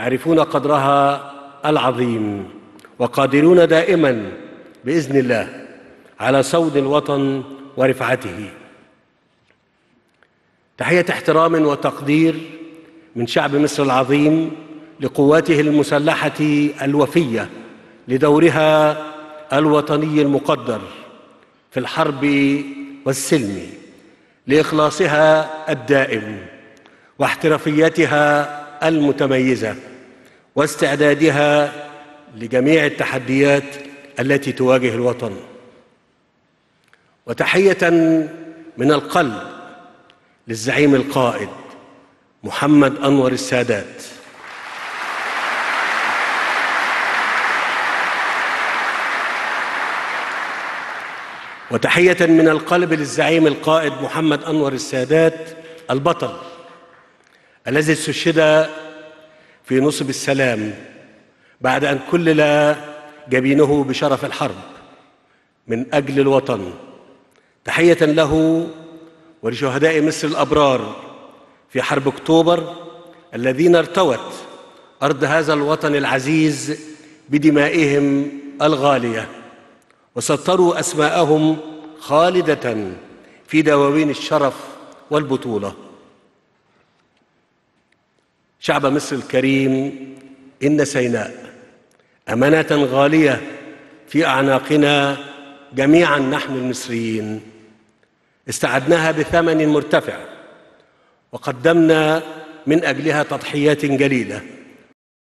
يعرفون قدرها العظيم وقادرون دائما بإذن الله على صون الوطن ورفعته. تحية احترام وتقدير من شعب مصر العظيم لقواته المسلحة الوفية لدورها الوطني المقدر في الحرب والسلم لإخلاصها الدائم واحترافيتها المتميزة واستعدادها لجميع التحديات التي تواجه الوطن. وتحية من القلب للزعيم القائد محمد أنور السادات. وتحية من القلب للزعيم القائد محمد أنور السادات البطل الذي استشهد في نصب السلام بعد أن كلل جبينه بشرف الحرب من أجل الوطن. تحية له ولشهداء مصر الأبرار في حرب أكتوبر الذين ارتوت أرض هذا الوطن العزيز بدمائهم الغالية وسطروا أسماءهم خالدة في دواوين الشرف والبطولة. شعب مصر الكريم إن سيناء أمانة غالية في أعناقنا جميعا نحن المصريين. استعدناها بثمن مرتفع وقدمنا من أجلها تضحيات جليلة.